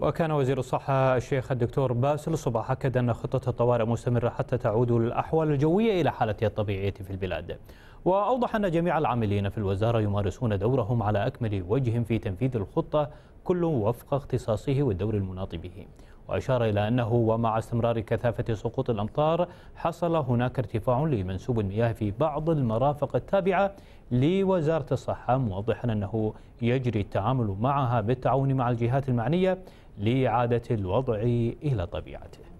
وكان وزير الصحة الشيخ الدكتور باسل الصباح أكد أن خطة الطوارئ مستمرة حتى تعود الأحوال الجوية إلى حالتها الطبيعية في البلاد. وأوضح أن جميع العاملين في الوزارة يمارسون دورهم على أكمل وجه في تنفيذ الخطة كل وفق اختصاصه والدور المناط به. وأشار إلى أنه ومع استمرار كثافة سقوط الأمطار حصل هناك ارتفاع لمنسوب المياه في بعض المرافق التابعة لوزارة الصحة موضحا أنه يجري التعامل معها بالتعاون مع الجهات المعنية لإعادة الوضع إلى طبيعته.